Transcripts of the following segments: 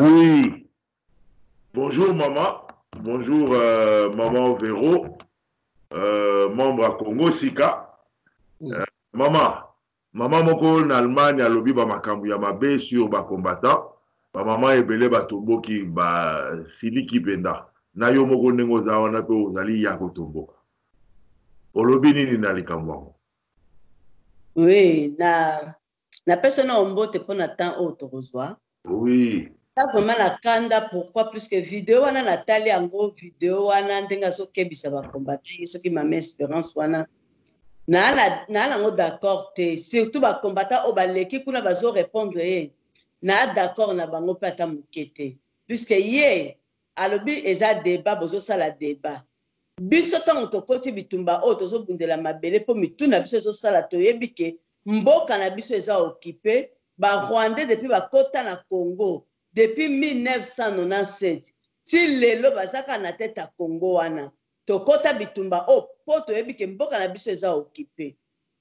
Oui. Bonjour maman. Bonjour euh, maman Vero, euh, membre à Congo Sika. Mm. Euh, maman, maman moko en Allemagne a lobby ba makambu ya mabe sur ba combattants. Ba maman ebele ba tomboki ba siliki penda. Na yo moko ndenge oza wana pe ozali ya kotomboka. Olobi nini na likambo yango? Oui, na na pesa na ombote mpo na temps oyo tokozwa. Oui. Ta vraiment na kanda pourquoi puisque video wana na tali yango video wana ndenge azokebisa ba combattant soki mama Esperance wana na na na nango d'accord te surtout ba combattant oyo baleki kuna bazo répondre ye na d'accord na bango pe ata moke te puisque ye Alobi eza debat bozo sala debat biso tango tokoti bitumba oyo tozo bundela mabele po mitu na biso ezo sala toyebi ke mboka na biso eza occupe ba rwandais depuis bakota na congo depuis 1997 ti lelo baza kaka na tete ya congo wana tokota bitumba oyo po toyebi ke mboka na biso eza occupe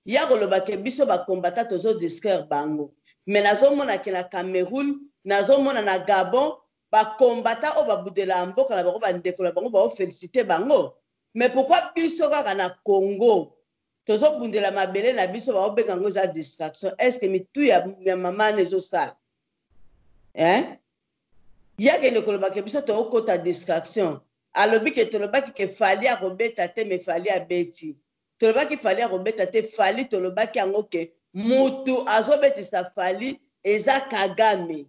ya koloba ke biso ba combattant tozo distraire bango mais nazo mona ke na cameroun nazo mona na gabon ba combattants oyo ba budelaka mboka na bango ba ndeko na bango bao feliciter bango mais pourquoi biso kaka na Congo tozo bundela mabele na biso bao benga ngo eza distraction est ce que mitu ya, ya maman ezo sala hein ya kende koloba ke biso toko kota distraction alobi ke tolobaki ke fali akobeta te me fali abeti tolobaki fali akobeta te fali tolobaki yango ke mutu azobetisa fali eza kagame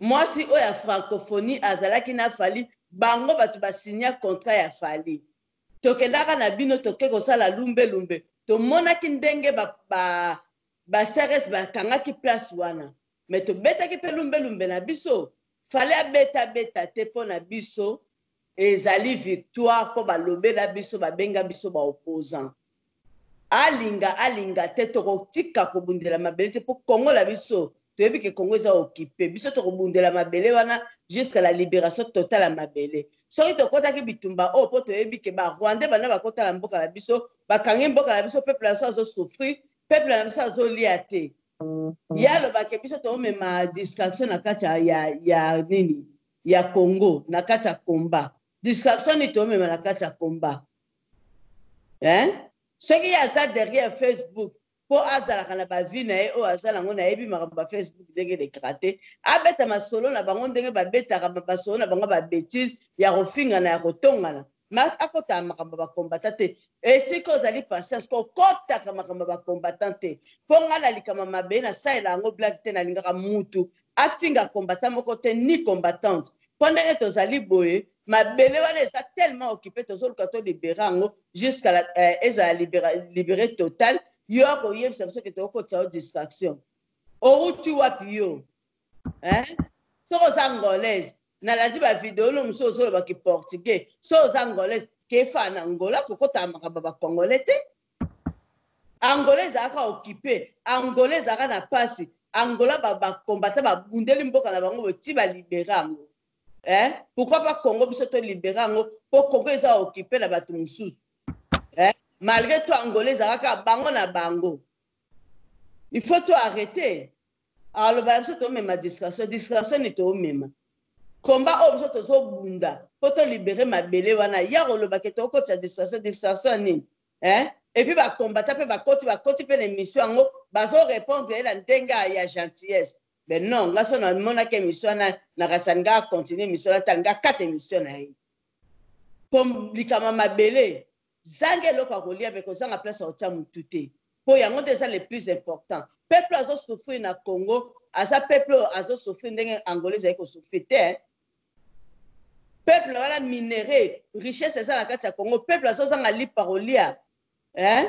Mwasi oyo ya francophonie azalaki na Fally bango batu ba signa contrat ya Fally tokendaka na bino toke kosala lumbe lumbe tomonaki ndenge ba ba ba CRS ba kangaki place wana mais tobetaki pe lumbe lumbe na biso Fally abeta beta te pona biso Ezali victoire po ba lobela biso ba benga biso ba opposants. Alinga alinga te toko tika ko bundela mabele te po Congo na biso toyebi ke Congo eza occupe biso toko bundela mabele wana jusqu'à la liberation totale ya mabele. Soki to kotaki bitumba oyo po toyebi ke ba rwandais banda ba kota na mboka na biso ba kangi mboka na biso peuple na biso azo souffrir peuple na biso azo lia te. Ye aloba ke biso toko mema distraction na kati ya ya nini ya congo na kati ya combat distraction nini tomema na kati ya combat hein soki ye aza derrière facebook mpo azalaka na bavie na ye oyo aza nango nayebi makambo ya facebook ndenge elekaka te abeta masolo na bango ndenge babetaka masolo na bango babetise ya kofingana ya kotongana ma akotaka makambo ya bacombatant te esika ozali patience ko okotaka makambo ya bacombatant te mpo ngai na likama mabe nasalela yango blage te nalingaka mutu afinga combatant moko te ni combattante mpo ndenge tozali boye mabele wana eza tellement occupe tozoluka tolibere yango jusqu'à euh, ezala libere total yo akoyebisa biso ke tokokotisa yo distraction owuti wapi yo eh? soki oza angolaise nalandi bavideo no mosusu ozoloba kiportugais soki oza angolaise kefa na angola kokotaka makambo ya bacongolais te angola ezalaka okipe angola ezalaka na mpasi angola bakombata ba babundeli mboka na bango boti balibere yango eh? pourkui pa congo biso tolibere yango mpo congo eza okipe na bato mosusu eh? malgré to angola ezalaka bango na bango il faut to arrete aloba biso tomema distraction distraction ni tomema komba oyo biso tozobunda mpo tolibere mabele wana ya kolobake tokotisa distraction distraction nini eh? epuis bakombata mpe bakoti bakoti mpe na émission yango bazorépondre ye na ndenge ya gentillesse be non nga so namonaki émission wana nakasani nga continue émission wana ta nga kata émission na ye mpo likama mabele zanga eloko ya kolia mais kozanga place ya kotia mutu te po yango nde eza le plus important peuple azo souffrir na Congo aza peuple oyo azo souffrir ndenge Angola ezali ko souffrir te hein? peuple wana minerais richesse eza na kati ya Congo peuple azo zanga lipa kolia hein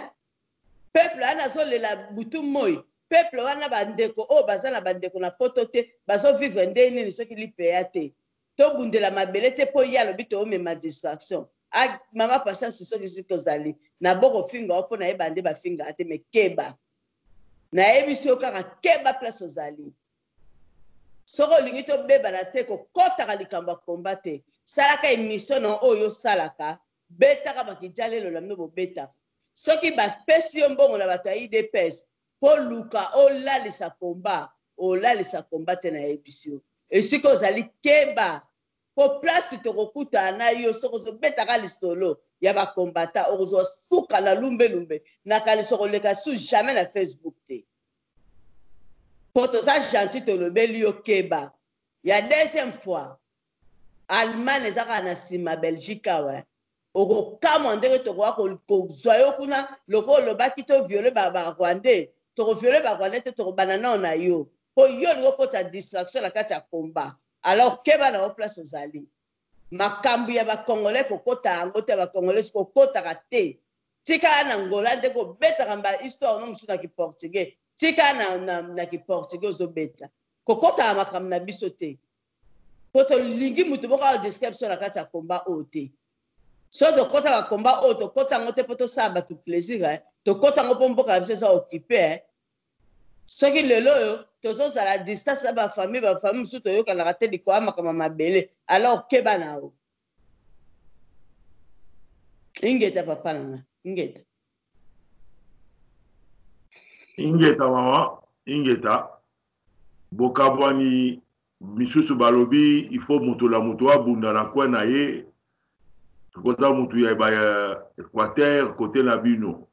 peuple wana azo lela butu moi peuple wana ba ndeko oyo baza na ba ndeko na poto te bazo vivre ndenge nini soki lipa ya te tobundela mabele te mpo ye alobi toomema distraction ah, mama patience soki si tozali na boko finga yo mpo nayeba nde bafingaka te me keba nayebisi yo kaka keba place ozali soki olingi tobebana te kokɔtaka likambo ya komba te salaka emission na oyo osalaka betaka bakijalelo na bino bobetaka soki bapesi yo mbongo na bato ya idps mpo luka olalisa combat olalisa combat te nayebisi yo esika ozali keba mpo place tokokutana na yo soki ozobetaka lisolo ya ba combattant okozwa suka na lumbe lumbe nakanisa okoleka su jamais na facebook te mpo toza gentil tolobeli yo keba ya deuxième fois allemagne eza kaka na nsima belgique awa okokamwa ndenge tokoka kozwa yo kuna lokola olobaki to viole barwandais tokoviole barwandais te tokobanda nao na yo mpo yo olingi okota distraction na kati ya combat alors keba na yo place ozali makambo ya bacongolais kokota yango te bacongolais kokotaka te tika na ngola nde kobetaka mba histoire no mosusu na kiportugais tika na, na, na kiportugais ozobeta kokotaka makambo na biso te po tolingi mutu moko awa disque biso na kati ya combat oyo te so tokotaka combat oyo tokota yango te po tosala bato plaisir eh. tokota yango po mboka na biso eza occupe eh. soki lelo oyo tozozala distance na bafamille bafamille mosusu toyokanaka te likoya makambo ya mabele alors keba na yo ingeta papa na nga ingeta ingeta mama ingeta Bokabwani, misusu balobi il faut moto na moto abunda na coin na ye, soki oza mutu ya ba equateur cote na bino,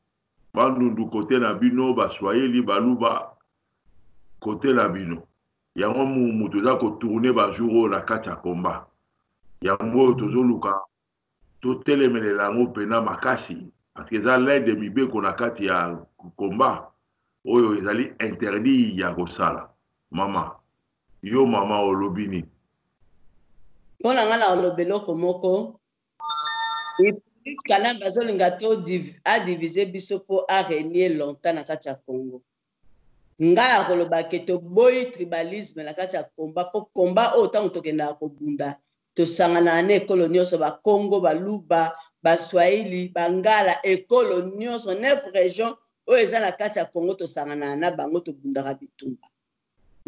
bandundu cote na bino, ba swahili, baluba cote na bino, yango mutu eza ko tourner ba jours oyo na kati ya combat, yango oyo tozoluka totelemelela yango mpena makasi parce que eza l'un de mibeko na kati ya combat oyo ezali interdit ya kosala mama yo mama olobi nini Mpo na ngai nakoloba eloko moko, Hyppolite Kanambe azolinga to a diviser biso mpo a regner longtemps na kati ya Congo. Nga ya koloba que toboyi tribalisme na kati ya combat po combat oyo tango tokendaka kobunda tosanganaka na ekolo nionso ba kongo, ba luba, ba swahili, ba ngala ekolo nionso neuf region oyo eza na kati ya congo tosanganaka na bango tobundaka bitumba.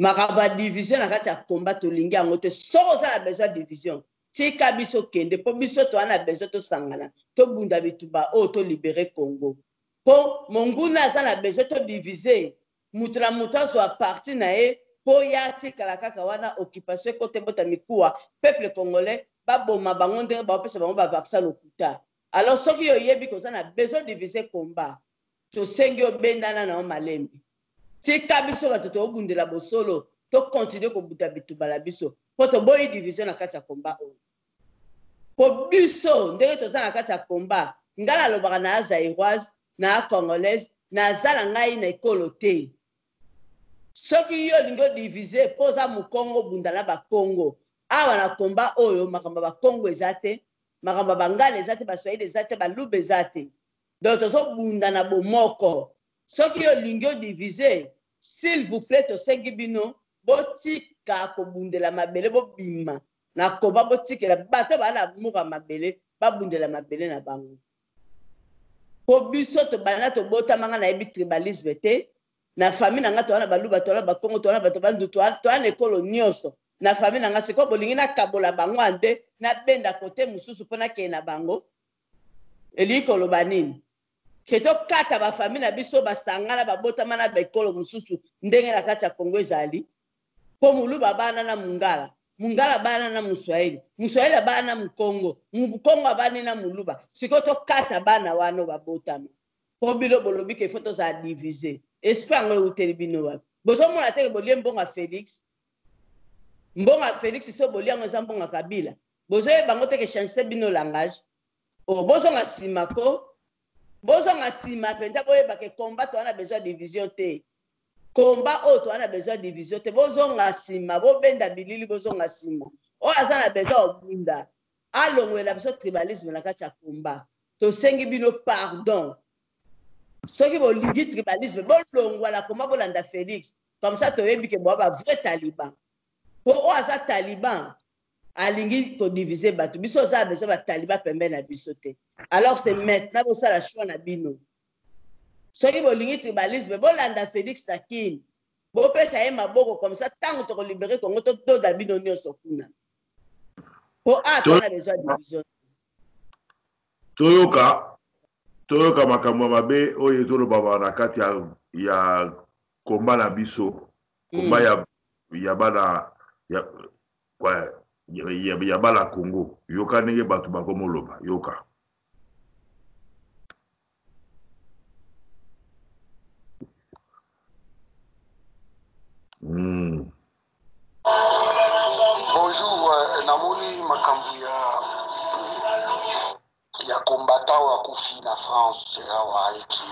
Makambo ya division na kati ya combat tolingi yango te soki oza na besoin ya division tika biso kende po biso toza na besoin tosangana tobunda bitumba oyo to libere congo. Po monguna aza na besoin to divise mutu na mutu azua partie na ye po ye atikala kaka wana occupation ekota ebota mikuwa peuple congolais ba boma bango ndenge bao pesa bango ba vaccin lokuta alors soki yo oyebi que oza na besoin divise combat tosengi yo bendana na yo malembe tika biso batu to bundela bosolo to continue ko buta bituba na biso po toboyi division na kati ya combat oyo. po biso ndenge toza na kati ya combat nga na lobaka na zairoise na congolaise naza na ngai na ekolo te soki yo olingi odivise po oza mokongo bunda na bakongo awa na combat oyo makambo ya bakongo eza te makambo ya bangala eza te baswahili eza te baluba eza te donc tozobunda na bomoko soki yo olingi odivise s'il vous plaît tosengi bino botika kobundela mabele bobima Na combat botikela bato ba na amour ya mabele babundela mabele na bango. Po biso tobanda tobotama nga nayebi tribalisme te. Na famille na nga toza na baluba toza na bakongo toza na bato bandu toza na ekolo nioso na famille na nga sikoyo bolingi na kabola bango en deux na benda cote mosusu po na kende na bango elingi koloba nini? ke tokata ba famille na biso basangana babotama na ba ekolo mosusu ndenge na kati ya congo ezali mpo muluba abala na mungala, mungala abala na muswahili, muswahili abala na mukongo, mukongo abali na muluba, sikoyo tokata bana wana oyo babotama? Mpo bino bolobi ke il faut tozala divise, esprit yango ewuteli bino wapi? Bozomona te ke bolie mbongo ya Felix? Mbongo ya Felix soki bolie yango eza mbongo ya Kabila? Bozoyeba yango te ke echangise bino langage? Oh bozonga sima ko, bozonga sima penza boyeba ke combat toza na besoin ya division te. combat oyo toza na besoin division te bozonga nsima bobenda bilili bozonga nsima oyo aza na besoin obunda alongwela biso tribalisme na kati ya combat tosengi bino pardon soki bolingi tribalisme bolongwa na combat bolanda felix comme ça toyebi ke boa ba vrai taliban po oyo aza taliban alingi kodivise bato biso oza besoin bataliban pembeni na biso te alors c'est maintenant bosala choix na bino soki bolingi tribalisme bolanda felix na kin bopesa ye maboko comme ça tango toko libere congo tododa bino nyonso kuna po a tona besoin division toyoka toyoka makambo ya mabe oyo ezolobama na kati ya, ya komba na biso komba mm. ya, ya bana ya, Ba ya ya bala Congo yoka ndenge batu bakomo loba yoka. Mm. Bonjour, euh, namoni makambo ya ya combattant oyo akufi na France awa ayiki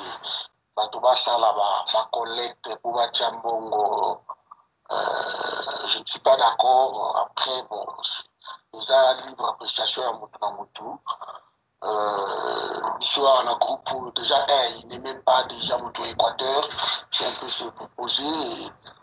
bato basala ba, ba collecte mpo batya mbongo euh, je ne suis pas d'accord après bon eza libre appréciation ya motu na motu euh, biso awa na groupe oyo déjà eh, il n'est même pas déjà moto ya équateur je un peu se proposer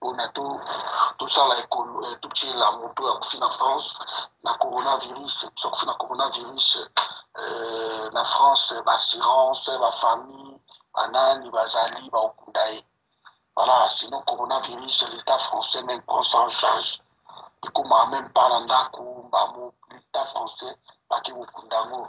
pona to tosala eh, totyela moto ya kufi na france na coronavirus biso kufi na coronavirus eh, na france eh, baassurance bafamille banani bazali baokunda ye voilà sinon coronavirus l'état français même prend ça en charge ekoma même pas na ndako mbamo l'état français bake kokunda yango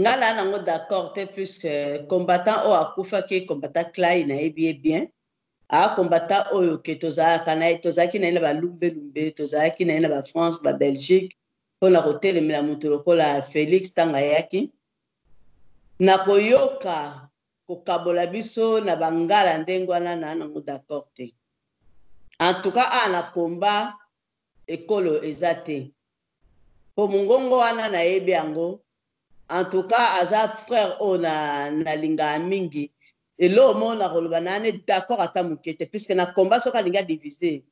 nga la nango d'accord te plus que combattant oyo akufaki combattant clay nayebi ye bien a combattant oyo ke tozalaka na ye tozalaki na ye na balumbe lumbe tozalaki na ye na ba France ba Belgique mpo na kotelemela moto lokola Felix ntango ayaki na koyoka kokabola biso na bangala ndenge wana na nango d'accord te en tout cas awa na combat ekolo eza te po mungongo wana nayebi yango en tout cas aza frère oyo na na lingaka mingi eloko moko na koloba na ne d'accord ata muke te puisque na combat soki alingi a divise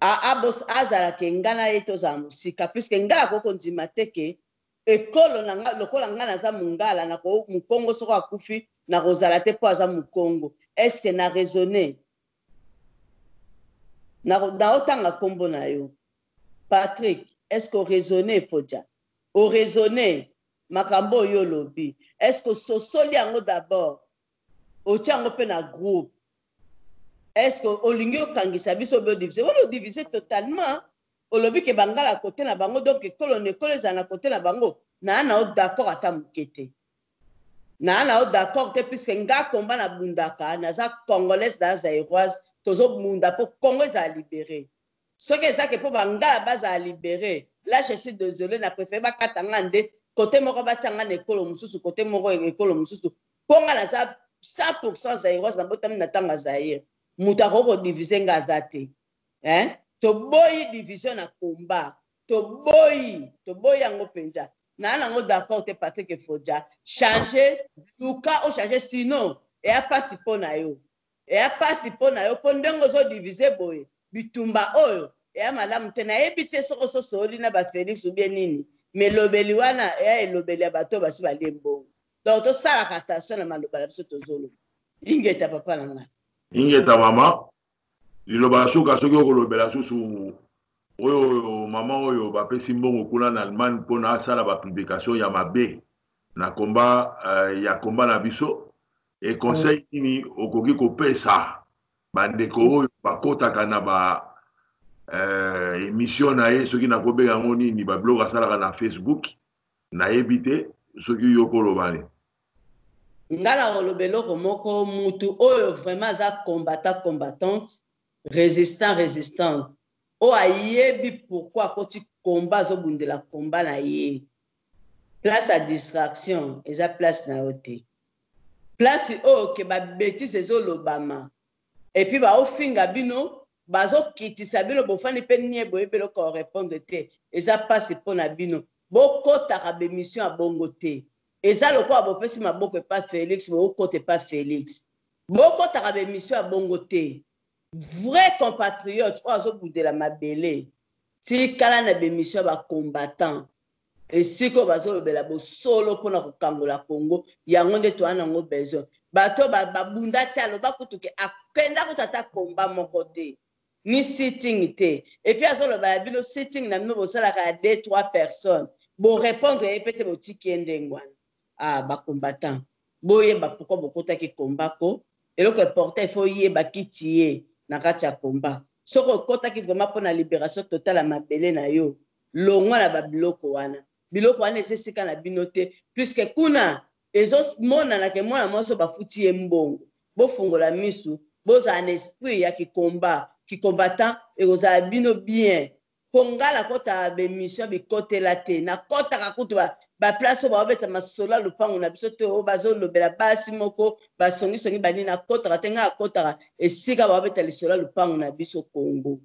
a abos azala ke nga na ye tozala musika puisque nga akoki kondima te ke ekolo na nga lokola nga naza mungala na ko mukongo soki akufi na kozala te po aza mukongo est ce que na raisonner Naotanga kombo na yo. Patrick, est ce que o raisonner Fodja? O raisonner makambo oyo olobi? Est ce que ososoli yango d'abord? Otie yango mpe na groupe? Est ce que olingi okangisa biso obi o diviser? Wana o diviser totalement. Olobi ke Bangala cote na bango donc ekolo na ekolo ezala na cote na bango. Naa nao d'accord ata moke te. Naza na yo d'accord te puisque nga combat na bundaka naza congolaise naza zaïroise tozo bunda po congo ezala libere soki eza ke po bangala bazala libere là je suis desole na prefere bakata nga nde cote moko batia nga na ekolo mususu cote moko ekolo mususu po nga naza 100 pourcent zaïroise nabotami na tango ya zaïre mutu akoki ko divise nga aza te hein toboyi division na combat toboyi toboyi yango mpenza na nango d'accord te Patrick Efodja change luka o change sinon eya pasi mpo na yo eya pasi mpo na yo mpo ndenge ozo divise boye bitumba oyo eya malamu te nayebi te soko sosooli na ba Felix ou bien nini mais elobeli wana eya elobeli ya bato basi balie mbongo donc tosalaka attention na maloba na biso tozoloba ingeta papa na ngai ingeta mama Liloba ya suka soki okolobela susu oyo maman oyo bapesi mbongo kuna na Allemagne mpo na asala ba publication ya mabe na komba uh, ya komba na biso e conseil mm. nini okoki kopesa bandeko mm. oyo bakotaka na ba uh, emission na ye soki nakobenga yango nini babiloko asalaka na Facebook Nayebi te soki yo ko loba nini. Nga na koloba eloko moko mutu oyo vraiment aza combattant combattante resistant resistante oyo ayebi pourquoi akoti combat azo bundela combat na ye place ya distraction eza place na yo te place oyo ke ba betise ezo lobama Et puis bao finga bino bazo kitisa bino bofandi pe nie boyebi eloko ya ko repondre te eza pasi pona bino bo kotaka ba emission ya bongo te eza lokola bopesi maboko epa Felix boko kota epa Felix bo kotaka ba emission ya bongo te vrai compatriote oyo azo budela mabele tikala na ba emission ya ba combattant Esika oyo bazolobela bosolo pona kokangola Congo yango nde toa nango besoin bato oyo ba bunda te aloba kutu ke akenda kutu ata combat moko te ni sitting te epuis azoloba ya bino sitting na bino bosalaka ya deux trois personnes bo repondre ye pe te botiki ye ndenge wana ah ba combattants boyeba pourquoi bokotaki combat ko eloko important il faut oyeba qui tu es na kati ya combat soki okotaki vraiment pona liberation totale ya mabele nayo longwa na ba biloko wana biloko wana eza esika na bino te puisque kuna ezomonana ke mwana mwasi oyo bafuti ye mbongo bofungola misu bozala na esprit ya kikomba kicombattant ekozala bino bien po nga nakotaka bemission bikotela te nakotaka kutu ba ba place oyo baobeta masolo ya lopango na biso te oyo bazolobela basi moko basongisongi banini nakotaka te nga akotaka esika baobeta lisolo ya lopango na biso congo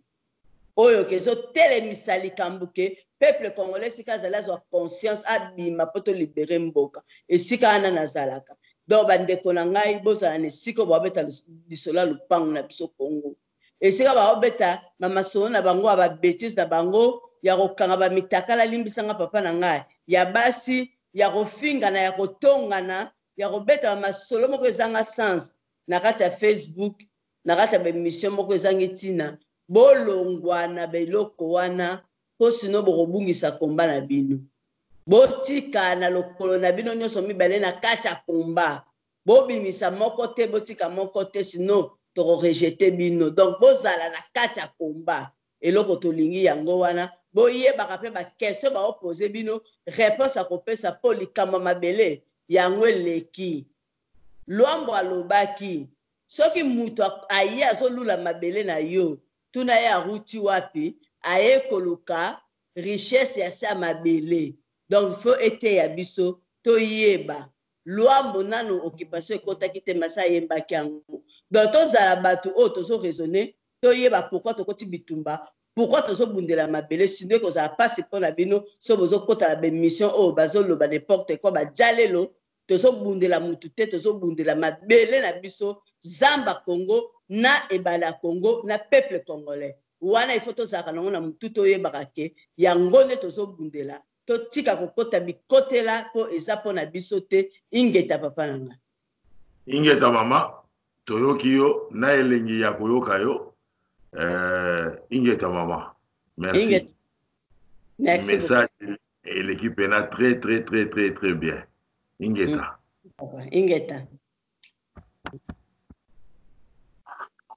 oyo ke ezo telemisa likambo ke peuple congolais esika azali azwa conscience abima mpo to libere mboka esika wana nazalaka donc bandeko na ngai bozala na esika oyo babeta lisolo ya lopango na biso congo esika babeta bamasolo na bango ya babetise na bango ya kokanga bamitakala limbisanga papa na ngai ya basi ya kofingana ya kotongana ya kobeta bamasolo moko ezanga sens na kati ya facebook na kati ya ba emission moko ezangi tina bolongwa na ba eloko wana po sino bokobungisa combat na bino botika na lokolo na bino nionso mibale na kati ya combat bobimisa moko te botika moko te sino toko rejete bino donc bozala na kati ya combat eloko tolingi yango wana boyebaka mpe bakestion baopose bino reponse ya kopesa mpo likambo ya mabele yango eleki Luambo alobaki soki mutu aye azo lula mabele na yo tuna ye awuti wapi aye koluka richesse ya sa mabele donc il faut eteya biso toyeba luambo nanu occupation ekotaki te mais ayembaki yango donc tozala batu oyo tozo raisonner toyeba pourquoi tokoti bitumba pourquoi tozo bundela mabele sinon ekozala pasi pona bino soki bozo kota na b'emission oyo bazo loba n'importe quoi ba djalelo tozobundela mutu te tozobundela mabele na biso zamba congo na ebale ya congo na peuple congolais wana ifo tozalaka nango na mutu toyebaka ke yango nde tozobundela totika kokota bikotela mpo eza mpo na biso te ingeta papa na ngai ingeta mama toyoki yo na elengi ya koyoka yo eh, ingeta mama merci ingeta. Merci message Eleki pena très très très très très bien. Ingeta. Ingeta.